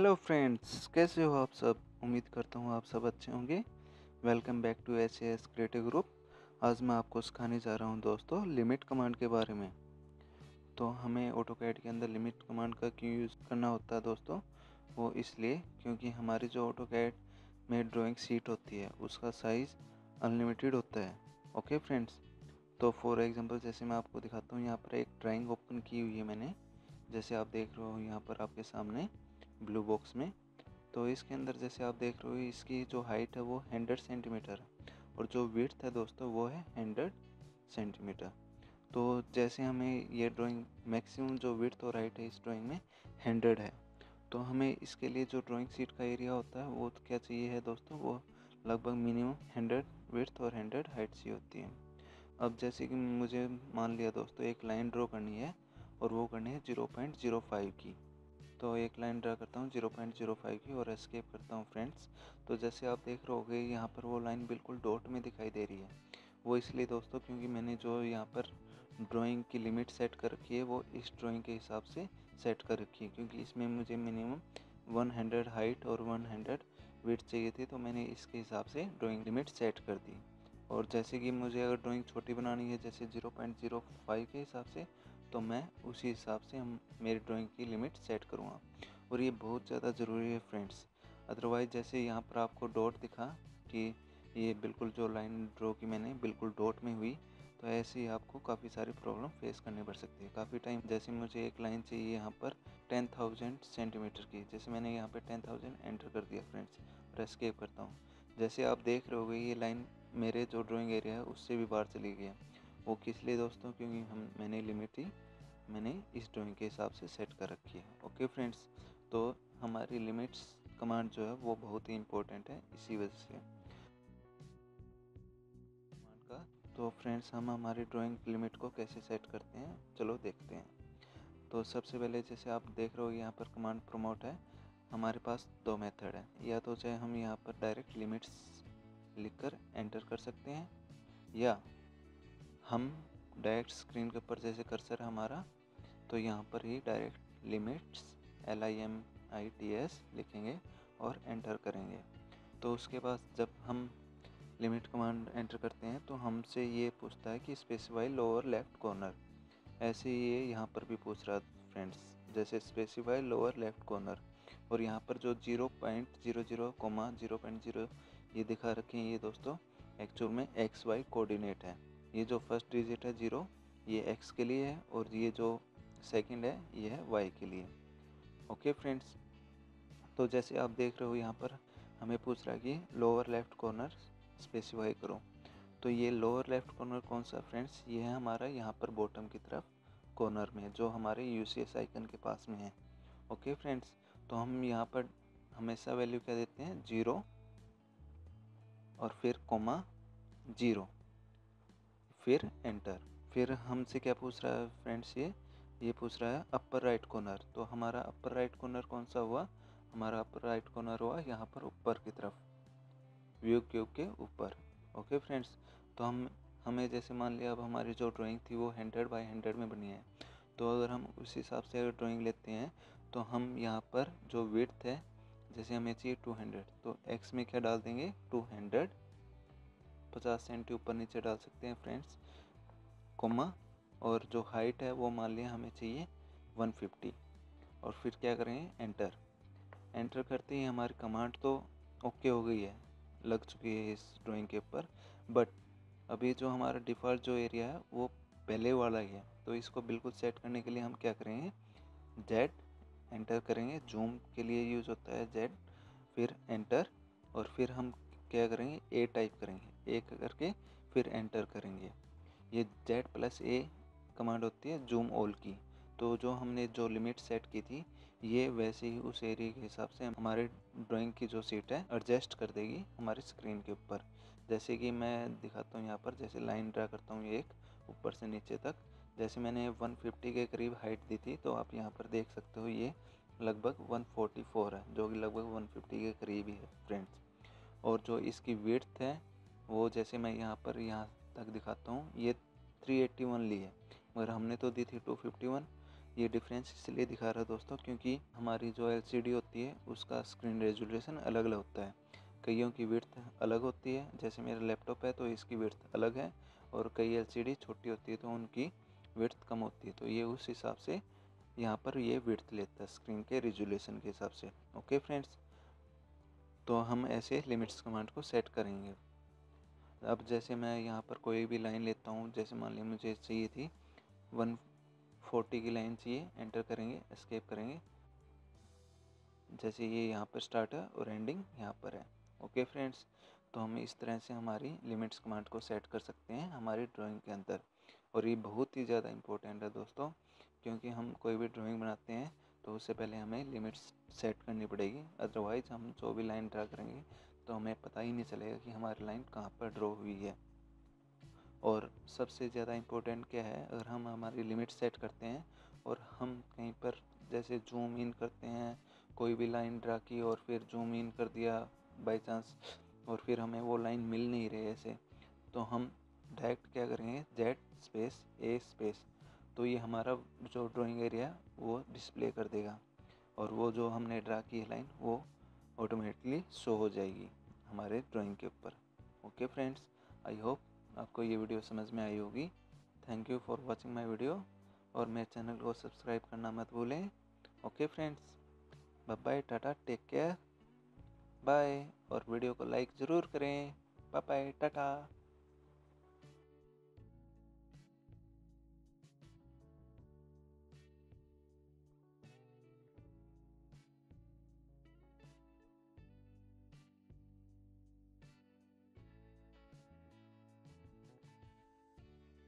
Hello friends कैसे हो आप सब? उम्मीद करता हूँ आप सब अच्छे होंगे। Welcome back to S S creative group आज मैं आपको सिखाने जा रहा हूँ दोस्तों लिमिट कमांड के बारे में। तो हमें ऑटो कैड के अंदर लिमिट कमांड का क्यों यूज़ करना होता है दोस्तों? वो इसलिए क्योंकि हमारी जो ऑटो कैड में ड्राइंग सीट होती है, उसका साइज़ अनलिमिटेड होता है। ओके फ्रेंड्स तो फॉर एग्जांपल जैसे मैं आपको दिखाता हूँ, यहाँ पर एक ड्राइंग ओपन की हुई है मैंने। जैसे आप देख रहे हो, यहाँ पर आपके सामने ब्लू बॉक्स में। तो इसके अंदर जैसे आप देख रहे हो, इसकी जो हाइट है वो हंड्रेड सेंटीमीटर है और जो विड्थ है दोस्तों, वो है हंड्रेड सेंटीमीटर तो जैसे हमें ये ड्राइंग मैक्सिमम जो विड्थ और हाइट है इस ड्राइंग में हंड्रेड है। तो हमें इसके लिए जो ड्राइंग सीट का एरिया होता है, वो क्या चाहिए है दोस्तों, वो लगभग मिनिमम हंड्रेड विड्थ और हंड्रेड हाइट सी होती है। अब जैसे कि मुझे मान लिया दोस्तों, एक लाइन ड्रॉ करनी है और वो करनी है ज़ीरो पॉइंट ज़ीरो फाइव की। तो एक लाइन ड्रा करता हूँ, ज़ीरो पॉइंट ज़ीरो फाइव की और एस्केप करता हूँ फ्रेंड्स। तो जैसे आप देख रहे होगे, यहाँ पर वो लाइन बिल्कुल डॉट में दिखाई दे रही है। वो इसलिए दोस्तों, क्योंकि मैंने जो यहाँ पर ड्राइंग की लिमिट सेट कर रखी है, वो इस ड्राइंग के हिसाब से सेट कर रखी है, क्योंकि इसमें मुझे मिनिमम 100 हाइट और 100 वेट चाहिए थी तो मैंने इसके हिसाब से ड्राइंग लिमिट सेट कर दी। और जैसे कि मुझे अगर ड्राइंग छोटी बनानी है, जैसे 0.05 के हिसाब से तो मैं उसी हिसाब से हम मेरी ड्राइंग की लिमिट सेट करूँगा। और ये बहुत ज़्यादा ज़रूरी है फ्रेंड्स अदरवाइज़ जैसे यहाँ पर आपको डॉट दिखा कि ये बिल्कुल जो लाइन ड्रॉ की मैंने बिल्कुल डॉट में हुई तो ऐसे ही आपको काफ़ी सारी प्रॉब्लम फेस करनी पड़ सकती है। काफ़ी टाइम जैसे मुझे एक लाइन चाहिए यहाँ पर टेन थाउज़ेंड सेंटीमीटर की, जैसे मैंने यहाँ पर टेन थाउज़ेंड एंटर कर दिया फ्रेंड्स और एस्केप करता हूँ। जैसे आप देख रहे हो ये लाइन मेरे जो ड्राइंग एरिया है, उससे भी बाहर चली गई है। वो किस लिए दोस्तों? क्योंकि हम, मैंने लिमिट ही, मैंने इस ड्राइंग के हिसाब से सेट कर रखी है। ओके फ्रेंड्स तो हमारी लिमिट्स कमांड जो है वो बहुत ही इम्पोर्टेंट है, इसी वजह से। कमांड का तो फ्रेंड्स, हम हमारी ड्राइंग लिमिट को कैसे सेट करते हैं, चलो देखते हैं। तो सबसे पहले जैसे आप देख रहे हो, यहाँ पर कमांड प्रमोट है। हमारे पास दो मेथड है। या तो चाहे हम यहाँ पर डायरेक्ट लिमिट्स लिखकर एंटर कर सकते हैं, या हम डायरेक्ट स्क्रीन के ऊपर जैसे कर्सर हमारा तो यहाँ पर ही direct limits L I M I T S लिखेंगे और एंटर करेंगे। तो उसके बाद जब हम लिमिट कमांड एंटर करते हैं तो हमसे ये पूछता है कि स्पेसिफाई लोअर लेफ़्ट कॉर्नर ऐसे ये यहाँ पर भी पूछ रहा फ्रेंड्स जैसे स्पेसिफाई लोअर लेफ़्ट कॉर्नर और यहाँ पर जो zero point zero zero comma zero point zero ये दिखा रखे हैं ये दोस्तों एक्चुअल में एक्स वाई कोऑर्डिनेट है। ये जो फ़र्स्ट डिजिट है ज़ीरो ये एक्स के लिए है और ये जो सेकंड है, ये है वाई के लिए। ओके फ्रेंड्स तो जैसे आप देख रहे हो यहाँ पर हमें पूछ रहा है कि लोअर लेफ़्ट कॉर्नर स्पेसिफाई करो। तो ये लोअर लेफ़्ट कॉर्नर कौन सा फ्रेंड्स ये है हमारा यहाँ पर बॉटम की तरफ़ कॉर्नर में, जो हमारे यू सी एस आइकन के पास में है। ओके फ्रेंड्स तो हम यहाँ पर हमेशा वैल्यू क्या देते हैं? ज़ीरो और फिर कोमा ज़ीरो फिर एंटर। फिर हमसे क्या पूछ रहा है फ्रेंड्स ये? ये पूछ रहा है अपर राइट कॉर्नर तो हमारा अपर राइट कॉर्नर कौन सा हुआ? हमारा अपर राइट कॉर्नर हुआ यहाँ पर ऊपर की तरफ़। व्यू क्यूब के ऊपर। ओके फ्रेंड्स तो हम, हमें जैसे मान लिया अब हमारी जो ड्राइंग थी वो हंड्रेड बाई हंड्रेड में बनी है। तो अगर हम उस हिसाब से अगर ड्राइंग लेते हैं तो हम यहाँ पर जो विथ है, जैसे हमें चाहिए टू हंड्रेड तो एक्स में क्या डाल देंगे? टू हंड्रेड पचास सेंटी ऊपर नीचे डाल सकते हैं फ्रेंड्स कोमा और जो हाइट है वो मान लिया हमें चाहिए 150 और फिर क्या करेंगे एंटर एंटर करते ही हमारी कमांड तो ओके हो गई है, लग चुकी है इस ड्राइंग के ऊपर. बट अभी जो हमारा डिफ़ॉल्ट जो एरिया है वो पहले वाला ही है. तो इसको बिल्कुल सेट करने के लिए हम क्या करेंगे? जेड एंटर करेंगे. जूम के लिए यूज़ होता है जेड फिर एंटर और फिर हम क्या करेंगे? ए टाइप करेंगे। ए करके फिर एंटर करेंगे। ये जेड प्लस ए कमांड होती है जूम ऑल की। तो जो हमने जो लिमिट सेट की थी, ये वैसे ही उस एरिया के हिसाब से हमारे ड्राइंग की जो सीट है एडजस्ट कर देगी हमारी स्क्रीन के ऊपर। जैसे कि मैं दिखाता हूँ यहाँ पर, जैसे लाइन ड्रा करता हूँ एक, ऊपर से नीचे तक। जैसे मैंने 150 के करीब हाइट दी थी तो आप यहाँ पर देख सकते हो ये लगभग 144 है, जो कि लगभग 150 के करीब ही है फ्रेंड्स और जो इसकी विड्थ है, वो जैसे मैं यहाँ पर यहाँ तक दिखाता हूँ, ये 381 ली है। मगर हमने तो दी थी 251 ये डिफरेंस इसलिए दिखा रहा है दोस्तों, क्योंकि हमारी जो एलसीडी होती है, उसका स्क्रीन रेजोल्यूशन अलग अलग होता है। कईयों की विर्थ अलग होती है। जैसे मेरा लैपटॉप है तो इसकी विर्थ अलग है और कई एलसीडी छोटी होती है तो उनकी विर्थ कम होती है। तो ये उस हिसाब से यहाँ पर ये विर्थ लेता है स्क्रीन के रेजोल्यूशन के हिसाब से। ओके फ्रेंड्स तो हम ऐसे लिमिट्स कमांड को सेट करेंगे। अब जैसे मैं यहाँ पर कोई भी लाइन लेता हूँ, जैसे मान ली मुझे चाहिए थी वन फोर्टी की लाइन चाहिए एंटर करेंगे एस्केप करेंगे। जैसे ये यहाँ पर स्टार्ट है और एंडिंग यहाँ पर है। ओके फ्रेंड्स तो हम इस तरह से हमारी लिमिट्स कमांड को सेट कर सकते हैं हमारी ड्राइंग के अंदर। और ये बहुत ही ज़्यादा इम्पोर्टेंट है दोस्तों, क्योंकि हम कोई भी ड्राइंग बनाते हैं तो उससे पहले हमें लिमिट्स सेट करनी पड़ेगी। अदरवाइज़ हम जो भी लाइन ड्रा करेंगे तो हमें पता ही नहीं चलेगा कि हमारी लाइन कहाँ पर ड्रॉ हुई है। और सबसे ज़्यादा इम्पोर्टेंट क्या है, अगर हम हमारी लिमिट सेट करते हैं और हम कहीं पर जैसे जूम इन करते हैं, कोई भी लाइन ड्रा की और फिर जूम इन कर दिया बाई चांस और फिर हमें वो लाइन मिल नहीं रही ऐसे तो हम डायरेक्ट क्या करेंगे? जेड स्पेस ए स्पेस तो ये हमारा जो ड्राइंग एरिया वो डिस्प्ले कर देगा। और वो जो हमने ड्रा की है लाइन वो ऑटोमेटिकली शो हो जाएगी हमारे ड्राइंग के ऊपर। ओके फ्रेंड्स आई होप आपको ये वीडियो समझ में आई होगी। Thank you for watching my video और मेरे चैनल को सब्सक्राइब करना मत भूलें। Okay friends bye ta-ta take care bye और वीडियो को लाइक ज़रूर करें। Bye ta-ta.